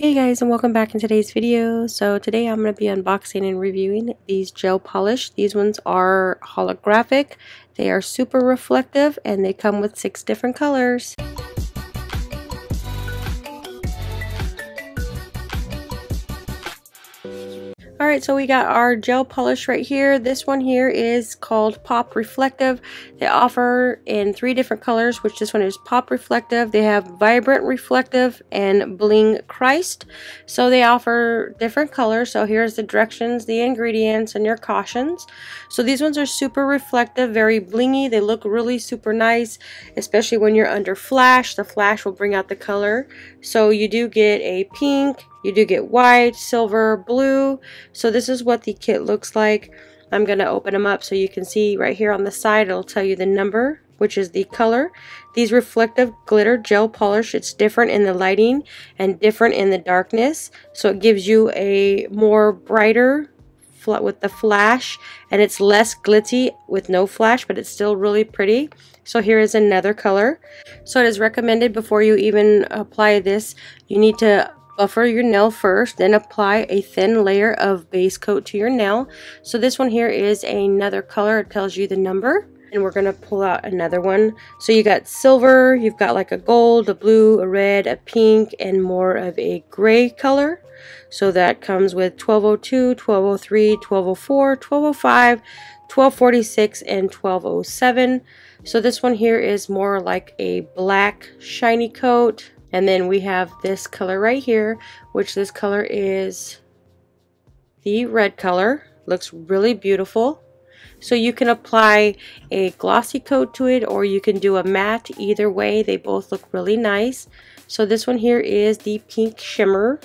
Hey guys and welcome back in today's video. So today I'm going to be unboxing and reviewing these gel polish. These ones are holographic, they are super reflective, and they come with six different colors. Alright, so we got our gel polish right here. This one here is called Pop Reflective. They offer in three different colors, which this one is Pop Reflective. They have Vibrant Reflective and Bling Christ. So they offer different colors. So here's the directions, the ingredients, and your cautions. So these ones are super reflective, very blingy. They look really super nice, especially when you're under flash. The flash will bring out the color. So you do get a pink, you do get white, silver, blue. So this is what the kit looks like. I'm going to open them up so you can see right here on the side it'll tell you the number which is the color. These reflective glitter gel polish, it's different in the lighting and different in the darkness. So it gives you a more brighter with the flash and it's less glitzy with no flash but it's still really pretty. So here is another color. So it is recommended before you even apply this, you need to Buffer your nail first, then apply a thin layer of base coat to your nail. So this one here is another color. It tells you the number. And we're going to pull out another one. So you got silver, you've got like a gold, a blue, a red, a pink, and more of a gray color. So that comes with 1202, 1203, 1204, 1205, 1246, and 1207. So this one here is more like a black shiny coat. And then we have this color right here, which this color is the red color. Looks really beautiful. So you can apply a glossy coat to it or you can do a matte. Either way, they both look really nice. So this one here is the pink shimmer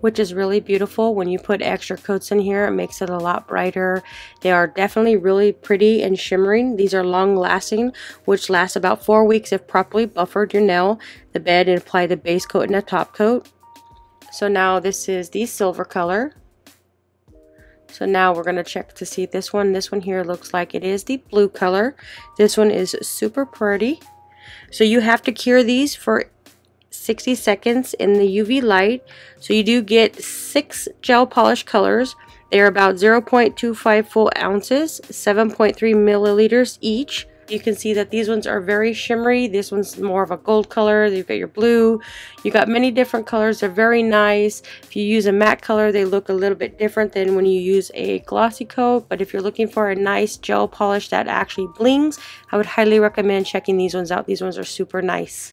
which is really beautiful. When you put extra coats in here, it makes it a lot brighter. They are definitely really pretty and shimmering. These are long lasting, which lasts about four weeks if properly buffered your nail, the bed, and apply the base coat and the top coat. So now this is the silver color. So now we're going to check to see this one. This one here looks like it is the blue color. This one is super pretty. So you have to cure these for 60 seconds in the UV light. So you do get six gel polish colors. They are about 0.25 full ounces, 7.3 milliliters each. You can see that these ones are very shimmery. This one's more of a gold color. You've got your blue. You got many different colors. They're very nice. If you use a matte color, they look a little bit different than when you use a glossy coat. But if you're looking for a nice gel polish that actually blings, I would highly recommend checking these ones out. These ones are super nice.